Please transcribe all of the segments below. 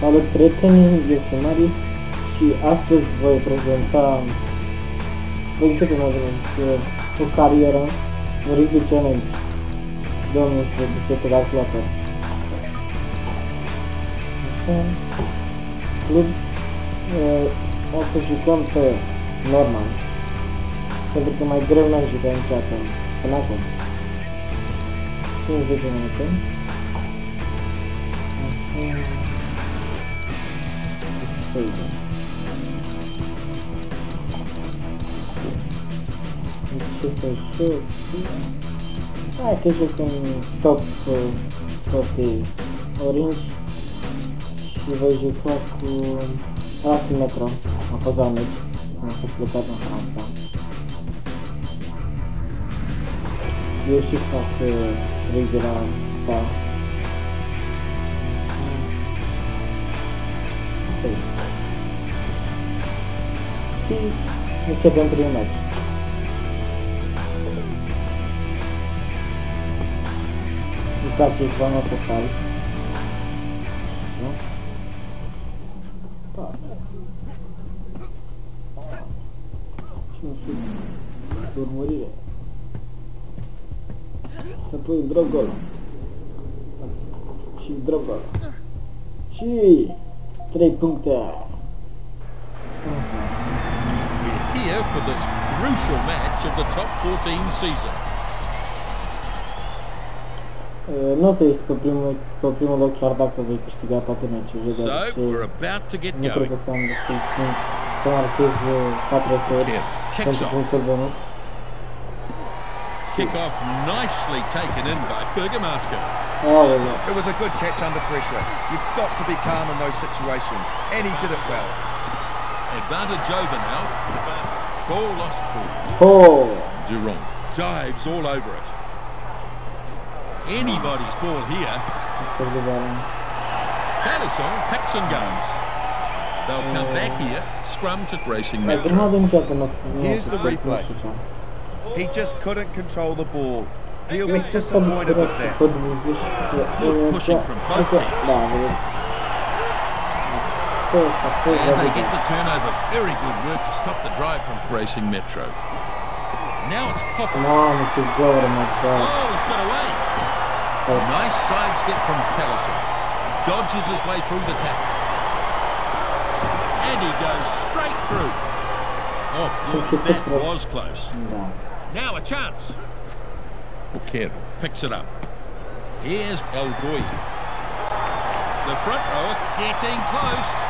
Salut prietenii, eu sunt Marius și astăzi voi prezenta voi începe mai bine o carieră în Rugby Challenge 2011 pe calculator. Așa, club, uh, o să jucăm pe normal, pentru că mai greu n-am jucat niciodată până acum. 50 de minute. Așa. Hayden. Ce să joc? Hai că joc un top top orange și voi juca cu Asimetro. Am fost la meci, am fost plecat în Franța. Eu și fac rig de la ta. Și începem primul meci. Îmi place icoana total. Nu? Da. Și un sub de urmărire. Și apoi drop gol. Și drop gol. Și 3 puncte. We're here for this crucial match of the top 14 season. Uh, Nu o ies pe primul, pe primul loc chiar dacă vei câștiga toate meciurile, So we're about to get nu cred going. că să am destul timp să marchez 4 ori kicks pentru off. punctul bonus. Kick off nicely taken in by Bergamasco. Aoleu, It was a good catch under pressure. You've got to be calm in those situations, and he did it well. Advantage over now. Ball lost full. oh, Durand dives all over it. Anybody's ball here. foarte de bani. Picks and goes. They'll come back here. Scrum to Racing Mai Metro. urmă de niciodată nu nu Here's the să replay. nu știu ce. He just couldn't control the ball. He'll be disappointed with bucuros that. că pot buzi și că Good pushing from both teams. Vedeți. Asta, asta, And they get the turnover. Very good work to stop the drive from Racing Metro. Now it's Popper. Mamă, ce gaură mă dau. Oh, he's got away. Nice sidestep from Palisson. Dodges his way through the tackle. And he goes straight through. Oh, boy, that was close. Da. Now a chance. Okero picks it up. Here's El Goy. The front rower getting close.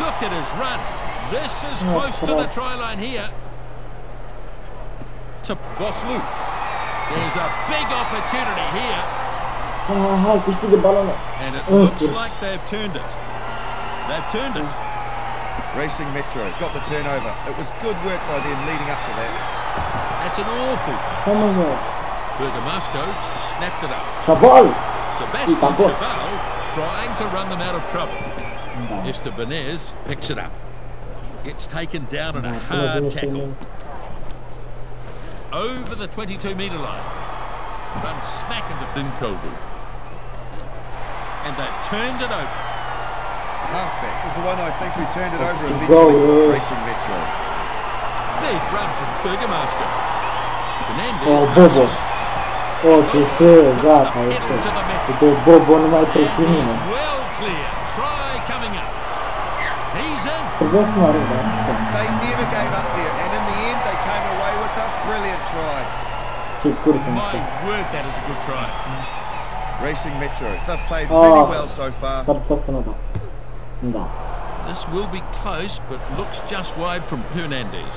Look at his run. This is Oh, close to the try line here. To Vosloo. There's a big opportunity here, Hai, hai, câștigă balonul. and it Oh, looks yes. like they've turned it. They've turned it. Racing Metro got the turnover. It was good work by them leading up to that. That's an awful. Hai mă, mă. Bergamasco snapped it up. Chabal! Sebastian Tampoc. Chabal trying to run them out of trouble. Da. Estebanez picks it up. It's taken down in a hard tackle over the 22 metre line. Run smack into Binkovu. And they've turned it over. Halfback was the one I think who turned it over Go, eventually. yeah. Racing Metro. Big run from Bergamasco. Fernandez Oh, no Bobo. assist. O, ce se, gata, este. Uite, Bobo nu mai And trece he's well clear. Try coming up. He's in. Trebuia să mă arăt, da? They never gave up there, and in the end, they came away with a brilliant try. My word, that is a good try. Racing Metro, they've played Oh. really well so far. S-ar putea să nu da. Da. This will be close, but looks just wide from Hernandez.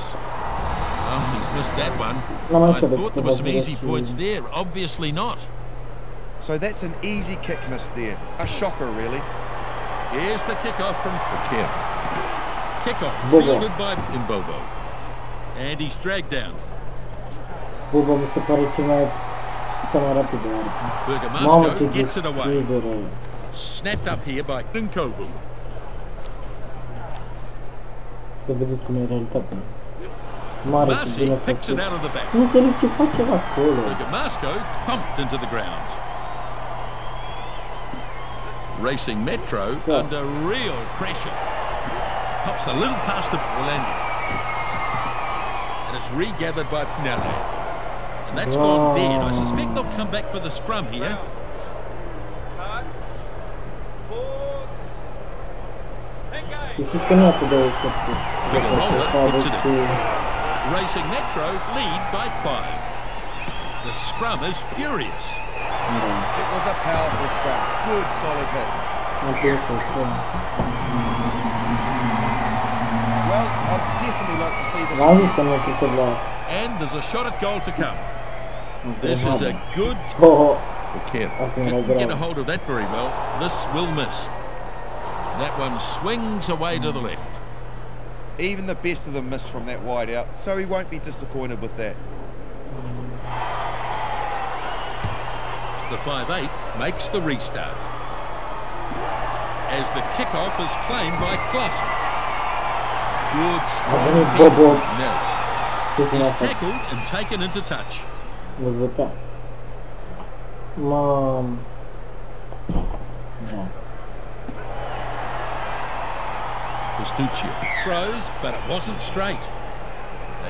Oh, he's missed that one. I thought there were some easy points there. Obviously not. So that's an easy kick miss there. A shocker, really. Here's the kickoff from Kim. Kickoff Bobo. fielded by Imbobo. And he's dragged down. Bobo mi se pare cel mai, cel mai rapid de arăt. Mamă, Bergamasco gets it away. Snapped up here by Nkovu. Să vedeți cum e realitatea. Mare Marcy picks it out of the back. Nu înțeleg ce face acolo. Bergamasco thumped into the ground. Racing Metro Yeah. under real pressure. Pops a little past to Orlando. And it's regathered by Pinelli. And that's gone dead. I suspect they'll come back for the scrum here. This is gonna have to do with the Figueroa puts it in. Racing Metro lead by five. The scrum is furious. It was a powerful scrum. Good, solid hit. not do for sure. Well, I'd definitely like to see this. Now he's gonna make a block. And there's a shot at goal to come. Okay, This is a good Oh, Ken. Okay, Didn't no, get get a hold of that very well. This will miss. That one swings away to the left. Even the best of them miss from that wide out, so he won't be disappointed with that. The 5-8 makes the restart. As the kickoff is claimed by Clausen. Good strong kick. Bobo He's tackled and taken into touch. was with that. Mom. Costuccio throws, but it wasn't straight.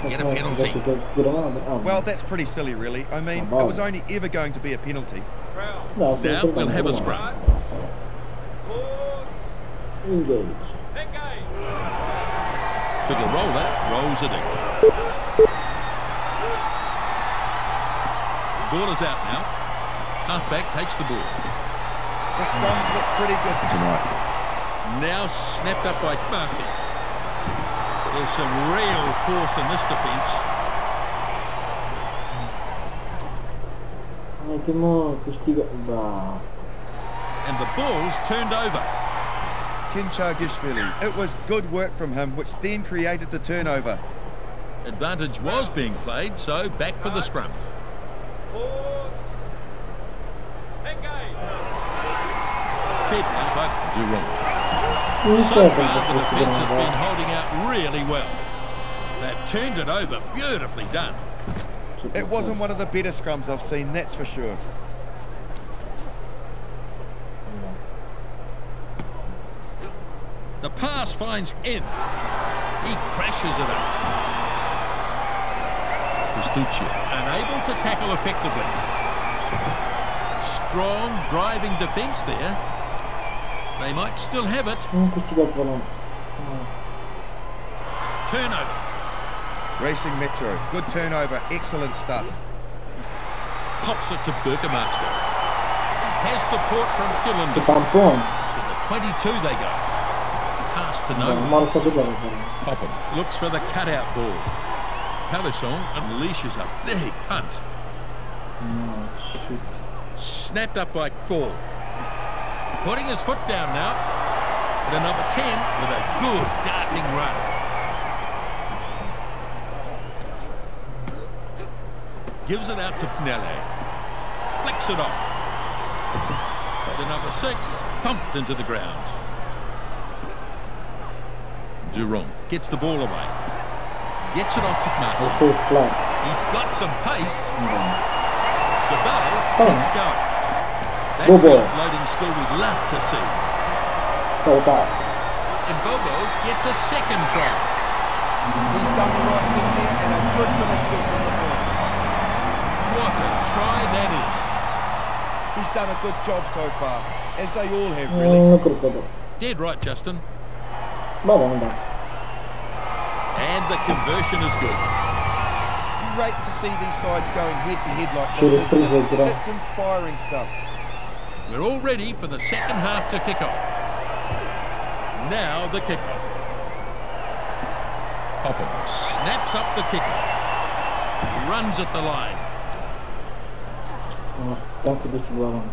They get a penalty. a good, good amount, but, Well, that's pretty silly, really. I mean, it was only ever going to be a penalty. Now we'll have a scrum. Engage. Figueroa rolls it in. Ball is out now. Halfback takes the ball. The scrums look pretty good tonight. Now snapped up by Marcy. There's some real force in this defence. Ay, qué mo, And the ball's turned over. Kinchagishvili. It was good work from him, which then created the turnover. Advantage was being played, so back for the scrum. Fed now by Durand. So far, the this defence has been work. Holding out really well. They've turned it over. Beautifully done. It wasn't one of the better scrums I've seen, that's for sure. The pass finds in. He crashes it up. Costuccio unable to tackle effectively. Strong driving defence there. They might still have it. Turnover. Racing Metro. Good turnover. Excellent stuff. Pops it to Bergamasco. Has support from Que Gillinden. tampão. To the 22 they go. Pass to Não, no. marca de bola, cara. Popham looks for the cutout ball. Palisson unleashes a big punt. Snapped up by four. Putting his foot down now. The number 10 with a good darting run. Gives it out to Pinelli. Flicks it off. The number six thumped into the ground. Durand gets the ball away. Gets it off to Marcy. Eu sou flat. He's got some pace. Não. Chabal Oh. keeps going. That's Good the ball. offloading skill we'd love to see. Soltar. And Bobo gets a second try. He's done the right thing there, and a good finish gives them the points. What a try that is. He's done a good job so far, as they all have, really. Hum, cruzador. Dead right, Justin. Bom, vamos. And the conversion is good. Great to see these sides going head to head like this, have isn't it? proved it, It's inspiring stuff. We're all ready for the second half to kick off. Now the kickoff. Popham snaps up the kickoff. Runs at the line. Nossa, cansa deste balão.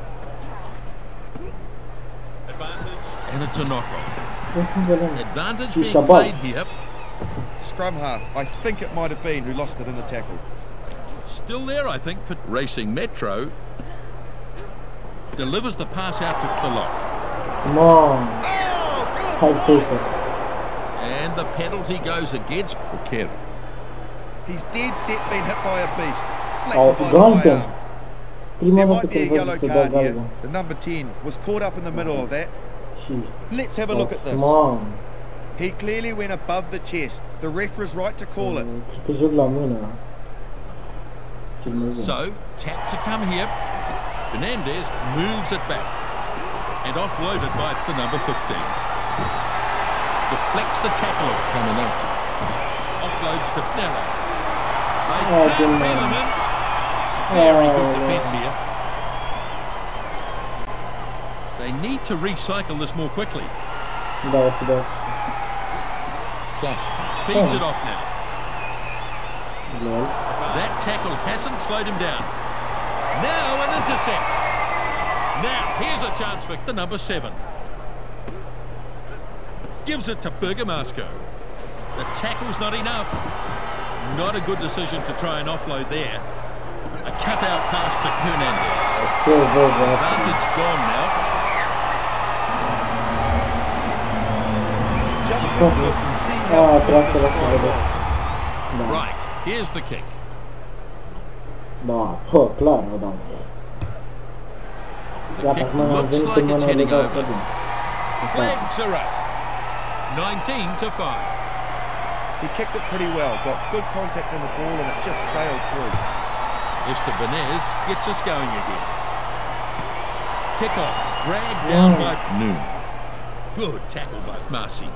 And it's a knock-on. Esse balão. Advantage being played here. Scrum half, I think it might have been who lost it in the tackle. Still there, I think, for Racing Metro. Delivers the pass out to the lock. Come on. Oh, Five. And the penalty goes against Buchanan. good! He's dead set being hit by a beast. Oh, Flattened by the gone high then. arm. Prima There might be a yellow card here. galben. The number 10 was caught up in the middle of that. Și... Let's have a look at this. Mamă, He clearly went above the chest. The ref was right to call it. cred că joc la mână. Cel mai bun. So, tap to come here. Fernandez moves it back. And offloaded by the number 15. Deflects the tackle of Caminati. Offloads to Pinella. They Oh, can't good feel man. him in. Very Oh, good defence here. They need to recycle this more quickly. Da, o să dau. Plus, feeds Oh. it off now. Lol. That tackle hasn't slowed him down. Now an intercept. Now here's a chance for the number seven. Gives it to Bergamasco. The tackle's not enough. Not a good decision to try and offload there. A cutout pass to Hernandez. Ce vă vă Advantage gone now. Just look and see how good this la try was. Da. Right, here's the kick. Da, fă, clar, o dau. The kick looks like it's heading over. Flags are up. 19 to 5. He kicked it pretty well, got good contact on the ball and it just sailed through. Estebanez gets us going again. Kick off, dragged down by Noon. Good tackle by Marcy.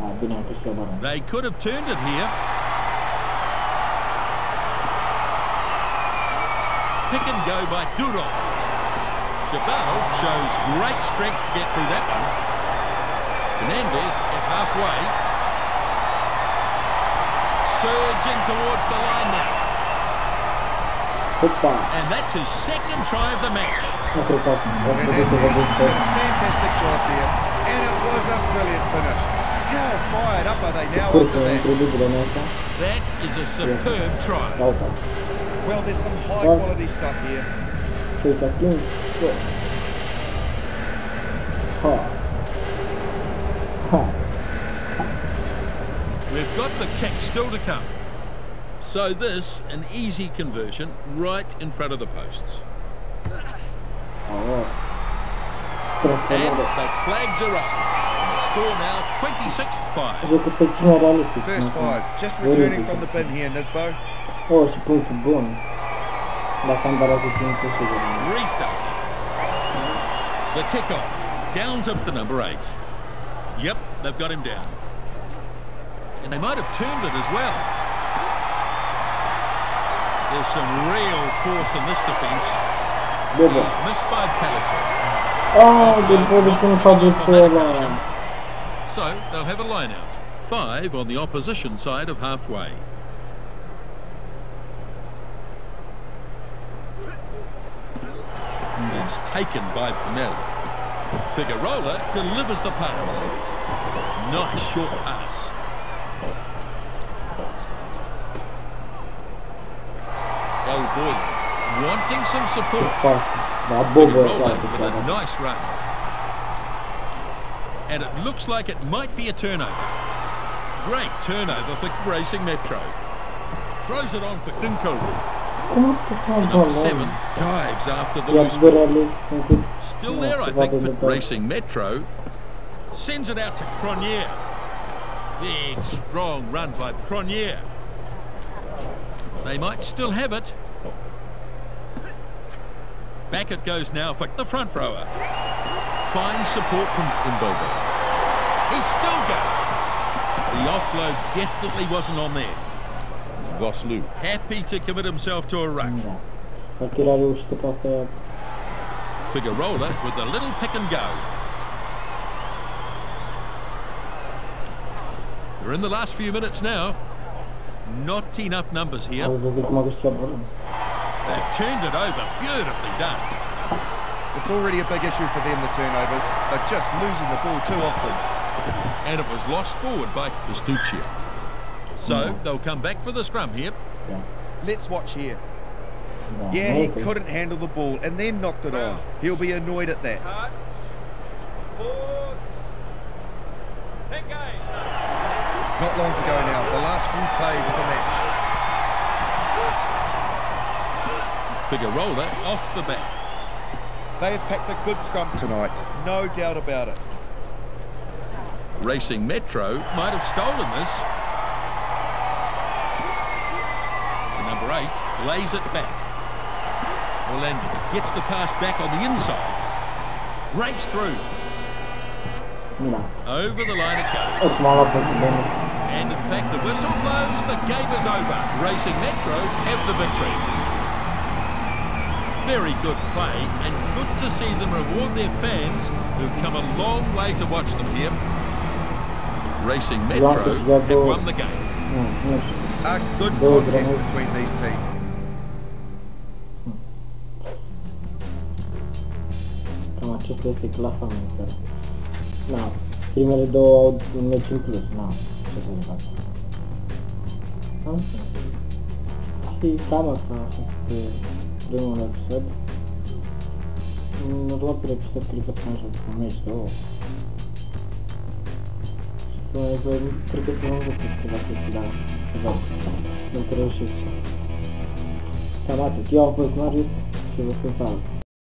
A, bine, am pus eu bani. They could have turned it here. Pick and go by Durot. Chabal shows great strength to get through that one. Fernandez at halfway. Surging towards the line now. Hopa! And that's his second try of the match. Nu cred că acum. O să Hernandez duc să vă did duc a fantastic job there and it was a brilliant finish. How fired up are they now after that? incredibilă în asta. That is a superb try. Well, there's some high quality stuff here. Și uite, ating. Bă. Ha. Ha. We've got the kick still to come. So this, an easy conversion, right in front of the posts. Aoleu. And the flags are up. And the score now 26-5. Jocul pe cine realistic. First five, just returning from the bin here, Nisbo. Oh, și punctul bun. Dacă am dat să țin cu sigur. Restart. The kick-off. Down to the number eight. Yep, they've got him down. And they might have turned it as well. There's some real force in this defence. He's missed by Palisson. Din poate să nu fac despre ăla. So they'll have a line out. Five on the opposition side of halfway. It's taken by Pinelli. Figueroa delivers the pass. Nice short pass. El Boyle wanting some support. Pas. Da, bobă, Figueroa toată with a nice run. And it looks like it might be a turnover. Great turnover for Racing Metro. Throws it on for Dinko. Cum a scăpat Number seven dives after the loose ball. Still there, I think, for. Racing Metro. Sends it out to Cronier. Big, strong run by Cronier. They might still have it. Back it goes now for the front rower. Fine support from Imbogo. He's still going. The offload definitely wasn't on there. Vosloo happy to commit himself to a ruck. Da. Dacă el a reușit să pasă ea. Figueroa with a little pick and go. We're in the last few minutes now. Not enough numbers here. They've turned it over. Beautifully done. It's already a big issue for them, the turnovers. They're just losing the ball too often. And it was lost forward by Pistuccia. So they'll come back for the scrum here. Let's watch here. Yeah, he couldn't handle the ball and then knocked it on. He'll be annoyed at that. Not long to go now. The last few plays of the match. Figueroa off the back. They have packed a good scrum tonight, no doubt about it. Racing Metro might have stolen this. And number eight lays it back. Orlando gets the pass back on the inside. Breaks through. Mira, Over the line it goes. es malo porque ven. And in fact, the whistle blows, the game is over. Racing Metro have the victory. Very good play, and good to see them reward their fans who've come a long way to watch them here. Racing Metro have won the game. Nu, nu. A good Două contest grenade. between these teams. Cam acesta este clasamentul. Na, primele două au un meci în plus. Na, ce să le fac. Am Și cam asta a fost pe primul episod. În următorul episod cred că să ajung cu un meci, două. Și să vă, cred că să vă învăț câteva chestii, dar să văd dacă reușesc.